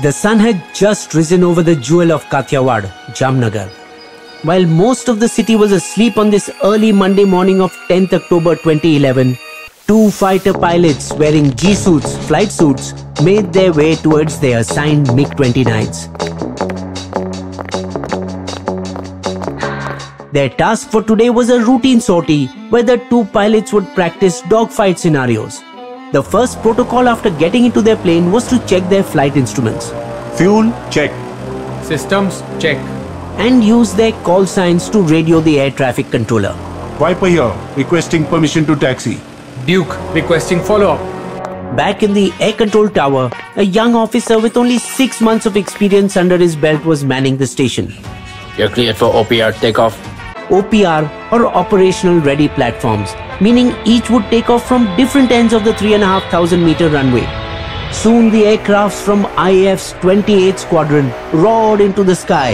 The sun had just risen over the jewel of Kathiawad, Jamnagar. While most of the city was asleep on this early Monday morning of 10th October 2011, two fighter pilots wearing G suits, flight suits, made their way towards their assigned MiG 29s. Their task for today was a routine sortie where the two pilots would practice dogfight scenarios. The first protocol after getting into their plane was to check their flight instruments. Fuel, check. Systems, check. And use their call signs to radio the air traffic controller. Viper here, requesting permission to taxi. Duke, requesting follow-up. Back in the air control tower, a young officer with only six months of experience under his belt was manning the station. You're cleared for OPR takeoff. OPR or operational ready platforms, meaning each would take off from different ends of the 3,500 meter runway. Soon the aircrafts from IAF's 28th Squadron roared into the sky.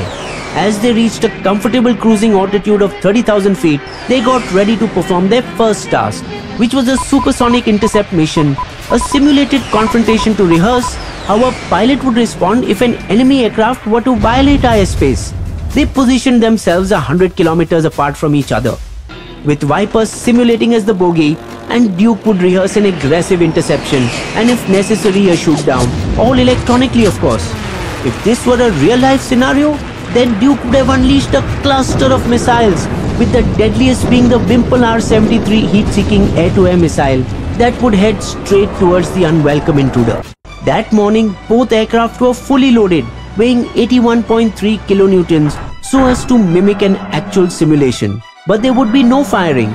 As they reached a comfortable cruising altitude of 30,000 feet, they got ready to perform their first task, which was a supersonic intercept mission, a simulated confrontation to rehearse how a pilot would respond if an enemy aircraft were to violate airspace. They positioned themselves a hundred kilometers apart from each other, with Vipers simulating as the bogey and Duke would rehearse an aggressive interception and if necessary a shoot down, all electronically of course. If this were a real life scenario, then Duke would have unleashed a cluster of missiles, with the deadliest being the Vympel R-73 heat-seeking air-to-air missile that would head straight towards the unwelcome intruder. That morning, both aircraft were fully loaded weighing 81.3 kilonewtons so as to mimic an actual simulation. But there would be no firing.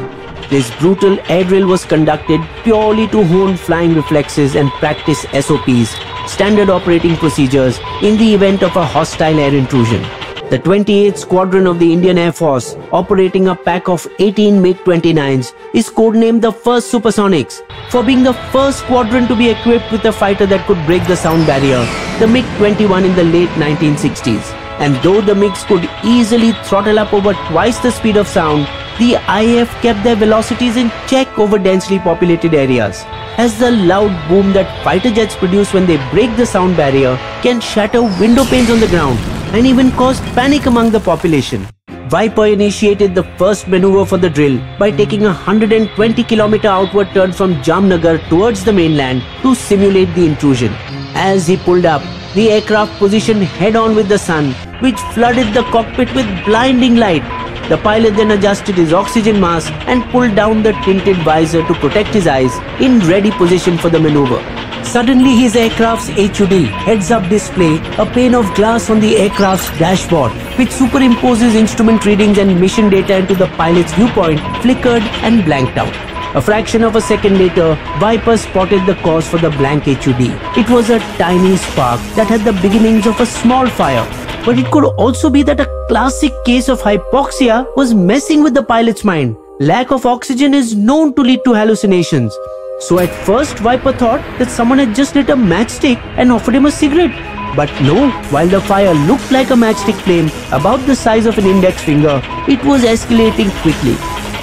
This brutal air drill was conducted purely to hone flying reflexes and practice SOPs, standard operating procedures, in the event of a hostile air intrusion. The 28th Squadron of the Indian Air Force, operating a pack of 18 MiG-29s, is codenamed the first Supersonics for being the first squadron to be equipped with a fighter that could break the sound barrier, the MiG-21 in the late 1960s. And though the MiGs could easily throttle up over twice the speed of sound, the IAF kept their velocities in check over densely populated areas. As the loud boom that fighter jets produce when they break the sound barrier can shatter window panes on the ground and even caused panic among the population. Viper initiated the first maneuver for the drill by taking a 120 km outward turn from Jamnagar towards the mainland to simulate the intrusion. As he pulled up, the aircraft positioned head on with the sun, which flooded the cockpit with blinding light. The pilot then adjusted his oxygen mask and pulled down the tinted visor to protect his eyes in ready position for the maneuver. Suddenly his aircraft's HUD heads-up display, a pane of glass on the aircraft's dashboard, which superimposes instrument readings and mission data into the pilot's viewpoint, flickered and blanked out. A fraction of a second later, Viper spotted the cause for the blank HUD. It was a tiny spark that had the beginnings of a small fire. But it could also be that a classic case of hypoxia was messing with the pilot's mind. Lack of oxygen is known to lead to hallucinations. So at first Viper thought that someone had just lit a matchstick and offered him a cigarette. But no, while the fire looked like a matchstick flame about the size of an index finger, it was escalating quickly,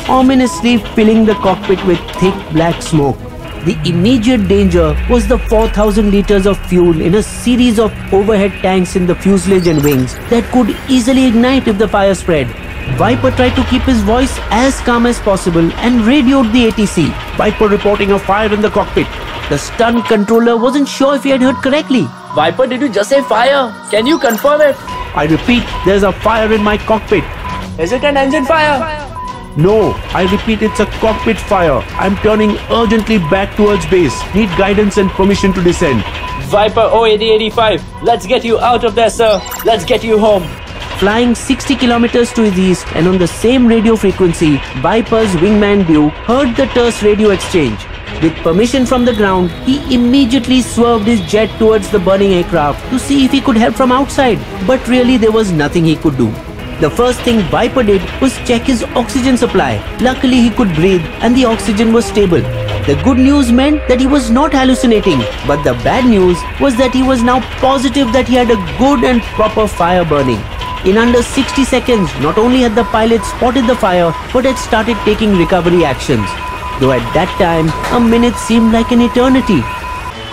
ominously filling the cockpit with thick black smoke. The immediate danger was the 4000 liters of fuel in a series of overhead tanks in the fuselage and wings that could easily ignite if the fire spread. Viper tried to keep his voice as calm as possible and radioed the ATC. Viper reporting a fire in the cockpit. The stun controller wasn't sure if he had heard correctly. Viper, did you just say fire? Can you confirm it? I repeat, there's a fire in my cockpit. Is it an engine fire? No, I repeat, it's a cockpit fire. I'm turning urgently back towards base. Need guidance and permission to descend. Viper 08085, let's get you out of there, sir. Let's get you home. Flying 60 kilometers to his east and on the same radio frequency, Viper's wingman Duke heard the terse radio exchange. With permission from the ground, he immediately swerved his jet towards the burning aircraft to see if he could help from outside. But really, there was nothing he could do. The first thing Viper did was check his oxygen supply. Luckily, he could breathe and the oxygen was stable. The good news meant that he was not hallucinating, but the bad news was that he was now positive that he had a good and proper fire burning. In under 60 seconds, not only had the pilot spotted the fire, but had started taking recovery actions. Though at that time, a minute seemed like an eternity.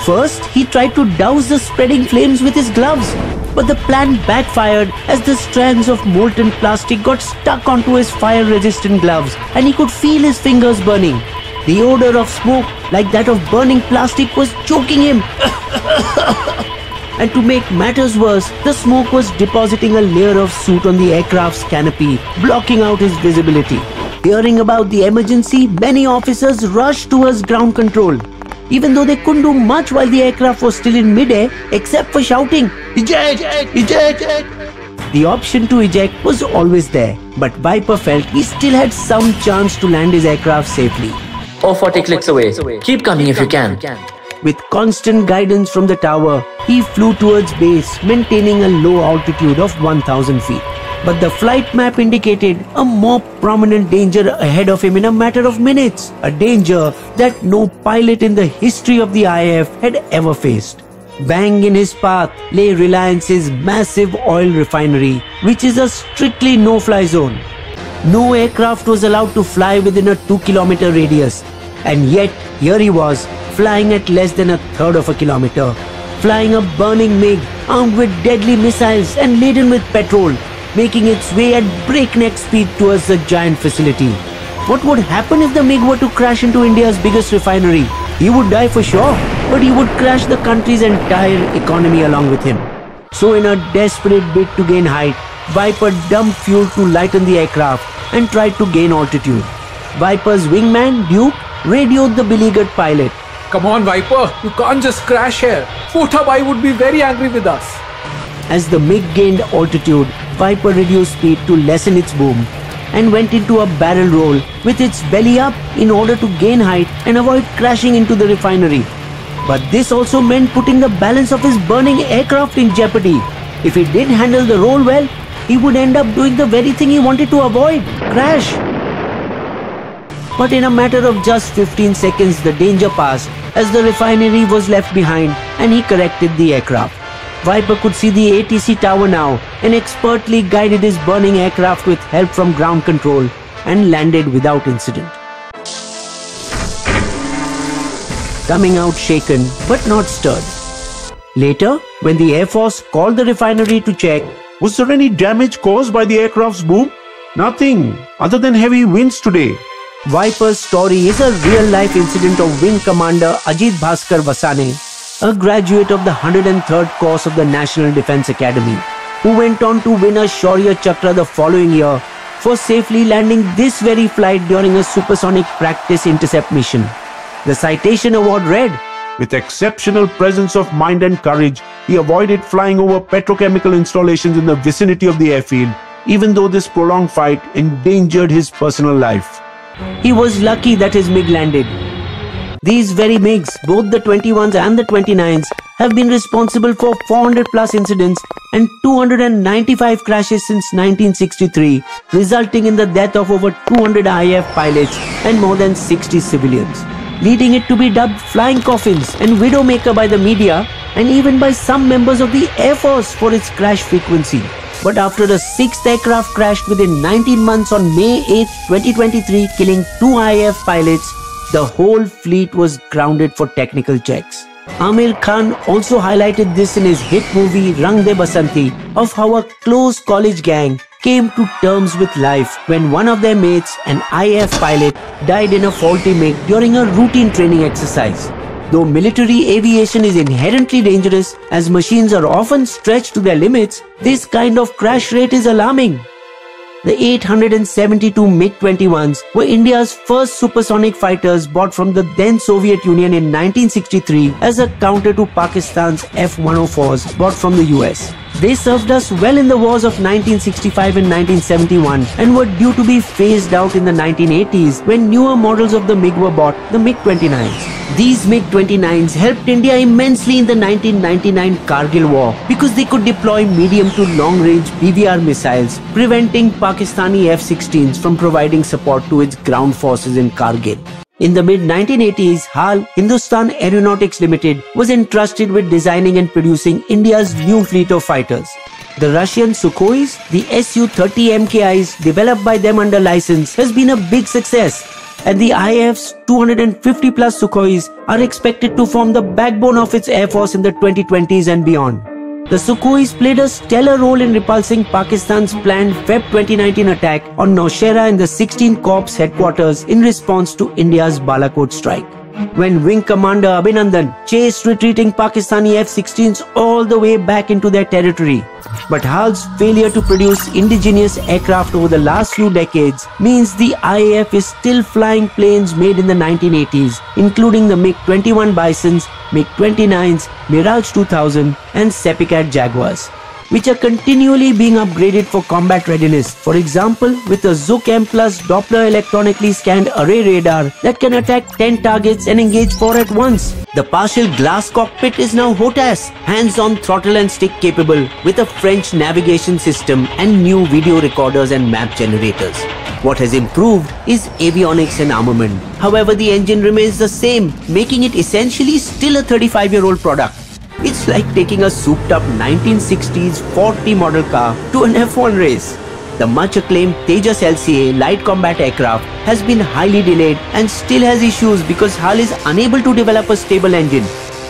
First, he tried to douse the spreading flames with his gloves, but the plan backfired as the strands of molten plastic got stuck onto his fire resistant gloves and he could feel his fingers burning. The odor of smoke, like that of burning plastic, was choking him. and to make matters worse, the smoke was depositing a layer of soot on the aircraft's canopy, blocking out his visibility. Hearing about the emergency, many officers rushed towards ground control. Even though they couldn't do much while the aircraft was still in midair, except for shouting, Eject! Eject! The option to eject was always there, but Viper felt he still had some chance to land his aircraft safely. Or 40 clicks away. Keep coming if you can. With constant guidance from the tower, he flew towards base, maintaining a low altitude of 1000 feet. But the flight map indicated a more prominent danger ahead of him in a matter of minutes. A danger that no pilot in the history of the IAF had ever faced. Bang in his path lay Reliance's massive oil refinery, which is a strictly no-fly zone. No aircraft was allowed to fly within a 2 kilometer radius. And yet, here he was, flying at less than a third of a kilometer, flying a burning MiG armed with deadly missiles and laden with petrol, making its way at breakneck speed towards the giant facility. What would happen if the MiG were to crash into India's biggest refinery? He would die for sure, but he would crash the country's entire economy along with him. So, in a desperate bid to gain height, Viper dumped fuel to lighten the aircraft and tried to gain altitude. Viper's wingman, Duke, radioed the beleaguered pilot. Come on, Viper. You can't just crash here. Motabhai would be very angry with us. As the MiG gained altitude, Viper reduced speed to lessen its boom and went into a barrel roll with its belly up in order to gain height and avoid crashing into the refinery. But this also meant putting the balance of his burning aircraft in jeopardy. If he didn't handle the roll well, he would end up doing the very thing he wanted to avoid crash. But in a matter of just 15 seconds, the danger passed as the refinery was left behind and he corrected the aircraft. Viper could see the ATC tower now and expertly guided his burning aircraft with help from ground control and landed without incident. Coming out shaken but not stirred. Later, when the Air Force called the refinery to check, Was there any damage caused by the aircraft's boom? Nothing, other than heavy winds today. Viper's story is a real life incident of Wing Commander Ajit Bhaskar Vasane, a graduate of the 103rd course of the National Defense Academy, who went on to win a Shaurya Chakra the following year for safely landing this very flight during a supersonic practice intercept mission. The citation award read, With exceptional presence of mind and courage, he avoided flying over petrochemical installations in the vicinity of the airfield, even though this prolonged fight endangered his personal life. He was lucky that his MiG landed. These very MiGs, both the 21s and the 29s, have been responsible for 400 plus incidents and 295 crashes since 1963, resulting in the death of over 200 IAF pilots and more than 60 civilians, leading it to be dubbed flying coffins and widowmaker by the media and even by some members of the Air Force for its crash frequency. But after a sixth aircraft crashed within 19 months on May 8, 2023, killing two IAF pilots, the whole fleet was grounded for technical checks. Aamir Khan also highlighted this in his hit movie Rang De Basanti of how a close college gang came to terms with life when one of their mates, an IAF pilot, died in a faulty MiG during a routine training exercise. Though military aviation is inherently dangerous as machines are often stretched to their limits, this kind of crash rate is alarming. The 872 MiG-21s were India's first supersonic fighters bought from the then Soviet Union in 1963 as a counter to Pakistan's F-104s bought from the US. They served us well in the wars of 1965 and 1971 and were due to be phased out in the 1980s when newer models of the MiG were bought, the MiG-29s. These MiG-29s helped India immensely in the 1999 Kargil war because they could deploy medium to long-range BVR missiles, preventing Pakistani F-16s from providing support to its ground forces in Kargil. In the mid 1980s, HAL, Hindustan Aeronautics Limited, was entrusted with designing and producing India's new fleet of fighters. The Russian Sukhois, the Su 30 MKIs developed by them under license, has been a big success. and the IAF's 250 plus Sukhois are expected to form the backbone of its air force in the 2020s and beyond. The Sukhois played a stellar role in repulsing Pakistan's planned Feb 2019 attack on Nowshera in the 16th Corps headquarters in response to India's Balakot strike when Wing Commander Abhinandan chased retreating Pakistani F-16s all the way back into their territory. But HAL's failure to produce indigenous aircraft over the last few decades means the IAF is still flying planes made in the 1980s, including the MiG-21 Bisons, MiG-29s, Mirage 2000 and SEPECAT Jaguars which are continually being upgraded for combat readiness. For example, with a Zhuk M Plus Doppler electronically scanned array radar that can attack 10 targets and engage 4 at once. The partial glass cockpit is now HOTAS, hands-on throttle and stick capable with a French navigation system and new video recorders and map generators. What has improved is avionics and armament. However, the engine remains the same, making it essentially still a 35-year-old product. It's like taking a souped up 1960s 40 model car to an F1 race. The much acclaimed Tejas LCA light combat aircraft has been highly delayed and still has issues because HAL is unable to develop a stable engine.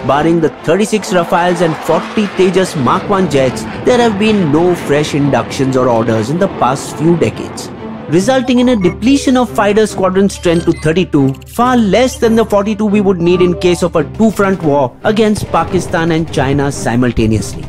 Barring the 36 Rafales and 40 Tejas Mark 1 jets, there have been no fresh inductions or orders in the past few decades resulting in a depletion of fighter squadron strength to 32, far less than the 42 we would need in case of a two-front war against Pakistan and China simultaneously.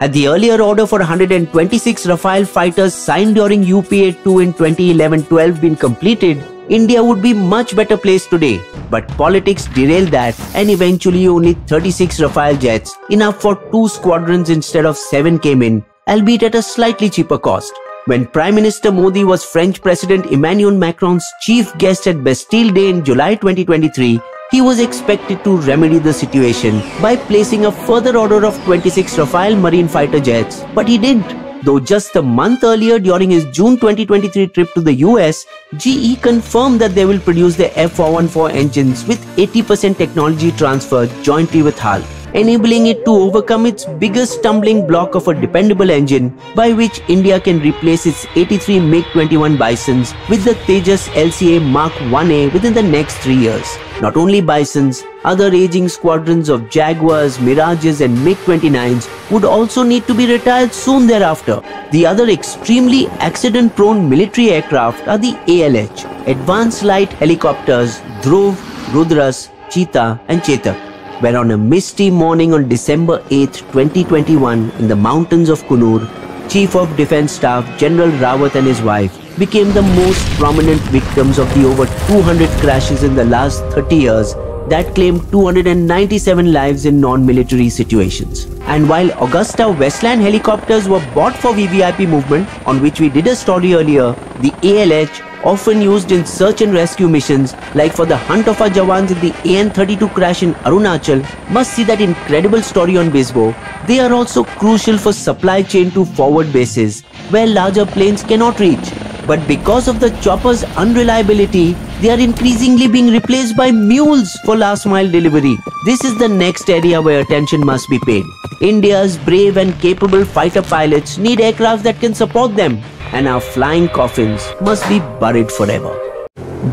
Had the earlier order for 126 Rafale fighters signed during UPA-2 in 2011-12 been completed, India would be much better placed today. But politics derailed that and eventually only 36 Rafale jets, enough for two squadrons instead of seven came in, albeit at a slightly cheaper cost. When Prime Minister Modi was French President Emmanuel Macron's chief guest at Bastille Day in July 2023, he was expected to remedy the situation by placing a further order of 26 Rafale Marine fighter jets, but he didn't. Though just a month earlier during his June 2023 trip to the US, GE confirmed that they will produce the F414 engines with 80% technology transfer jointly with HAL enabling it to overcome its biggest stumbling block of a dependable engine by which India can replace its 83 MiG-21 Bisons with the Tejas LCA Mark 1A within the next three years. Not only Bisons, other aging squadrons of Jaguars, Mirages and MiG-29s would also need to be retired soon thereafter. The other extremely accident-prone military aircraft are the ALH, Advanced Light Helicopters Dhruv, Rudras, Cheetah and Chetak where on a misty morning on December 8, 2021, in the mountains of Coonoor, Chief of Defence Staff General Rawat and his wife became the most prominent victims of the over 200 crashes in the last 30 years that claimed 297 lives in non-military situations. And while AgustaWestland helicopters were bought for VVIP movement, on which we did a story earlier, the ALH often used in search and rescue missions like for the hunt of our Jawans in the AN-32 crash in Arunachal must see that incredible story on Bisbo. They are also crucial for supply chain to forward bases where larger planes cannot reach. But because of the chopper's unreliability, they are increasingly being replaced by mules for last mile delivery. This is the next area where attention must be paid. India's brave and capable fighter pilots need aircraft that can support them and our flying coffins must be buried forever.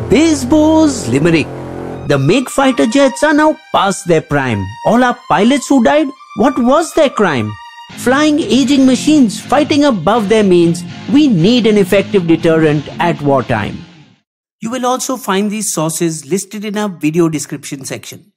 Bisbo's Limerick. The MiG fighter jets are now past their prime. All our pilots who died, what was their crime? Flying aging machines fighting above their means, we need an effective deterrent at wartime. You will also find these sources listed in our video description section.